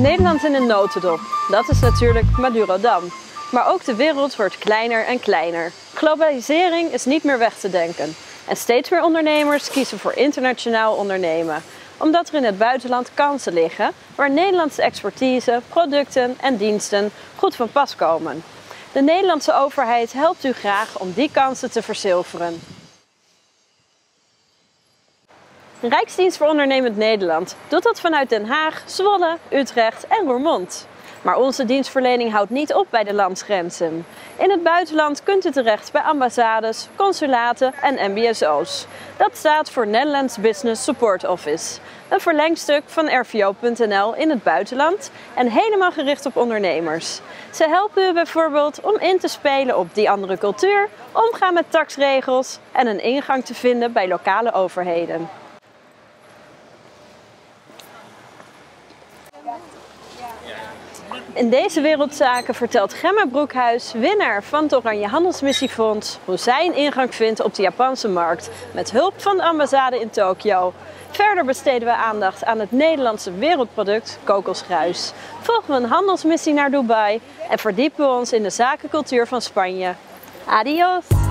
Nederland in een notendop. Dat is natuurlijk Madurodam. Maar ook de wereld wordt kleiner en kleiner. Globalisering is niet meer weg te denken. En steeds meer ondernemers kiezen voor internationaal ondernemen. Omdat er in het buitenland kansen liggen waar Nederlandse expertise, producten en diensten goed van pas komen. De Nederlandse overheid helpt u graag om die kansen te verzilveren. Rijksdienst voor Ondernemend Nederland doet dat vanuit Den Haag, Zwolle, Utrecht en Roermond. Maar onze dienstverlening houdt niet op bij de landsgrenzen. In het buitenland kunt u terecht bij ambassades, consulaten en MBSO's. Dat staat voor Netherlands Business Support Office. Een verlengstuk van RVO.nl in het buitenland en helemaal gericht op ondernemers. Ze helpen u bijvoorbeeld om in te spelen op die andere cultuur, omgaan met taxregels en een ingang te vinden bij lokale overheden. In deze wereldzaken vertelt Gemma Broekhuis, winnaar van het Oranje Handelsmissiefonds, hoe zij een ingang vindt op de Japanse markt met hulp van de ambassade in Tokio. Verder besteden we aandacht aan het Nederlandse wereldproduct kokosgruis. Volgen we een handelsmissie naar Dubai en verdiepen we ons in de zakencultuur van Spanje. Adios!